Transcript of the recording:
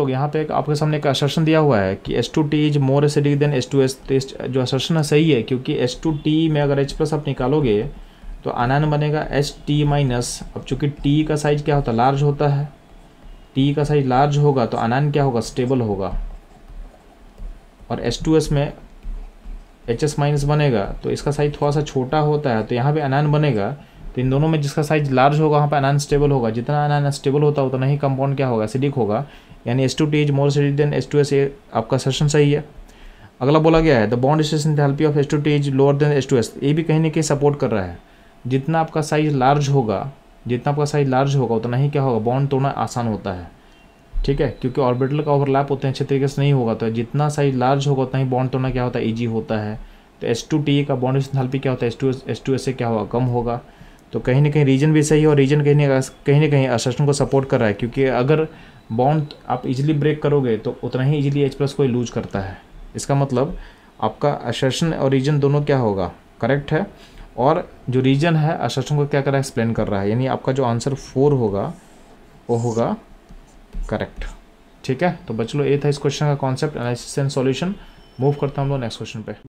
लोग, यहाँ पे एक आपके सामने एक असर्शन दिया हुआ है कि S two T is more acidic than S two S test जो असर्शन है, सही है, क्योंकि एस टू टी में अगर एच प्लस आप निकालोगे तो अनान बनेगा एच टी माइनस अब चूँकि टी का साइज़ क्या होता? है लार्ज होता है। टी का साइज़ लार्ज होगा तो अनान क्या होगा? स्टेबल होगा। और एस टू एस में एच एस माइनस बनेगा तो इसका साइज़ थोड़ा सा छोटा होता है तो यहाँ पे अनान बनेगा। तो इन दोनों में जिसका साइज़ लार्ज होगा, वहाँ पर अनान स्टेबल होगा। जितना अनान स्टेबल होता है उतना ही कंपाउंड क्या होगा? एसिडिक होगा। यानी S two T is more acidic than S two S ये आपका सेशन सही है। अगला बोला गया है the bond station therapy of S two T is lower than S two S ये भी कहीं ना कहीं सपोर्ट कर रहा है। जितना आपका साइज़ लार्ज होगा, जितना आपका साइज़ लार्ज होगा, उतना ही क्या होगा? बॉन्ड तोड़ना आसान होता है। ठीक है? क्योंकि ऑर्बिटल का ओवरलैप होते हैं, अच्छे तरीके से नहीं होगा तो जितना साइज़ लार्ज होगा, उतना ही बॉन्ड तोड़ना क्या होता है? ईजी होता है। तो एस टू टी का बॉन्ड स्थलपी क्या होता है? S two S two S से क्या होगा? कम होगा। तो कहीं ना कहीं रीजन भी सही है और रीजन कहीं ना कहीं ना कहीं असर्शन को सपोर्ट कर रहा है, क्योंकि अगर बॉन्ड आप इजीली ब्रेक करोगे तो उतना ही इजीली एच प्लस को लूज करता है। इसका मतलब आपका असर्शन और रीजन दोनों क्या होगा? करेक्ट है? और जो रीजन है असर्शन को क्या कर रहा है एक्सप्लेन कर रहा है। यानी आपका जो आंसर फोर होगा, वो होगा करेक्ट ठीक है? तो बच्चों, ये था इस क्वेश्चन का concept analysis and solution move करता हम लोग नेक्स्ट क्वेश्चन पे।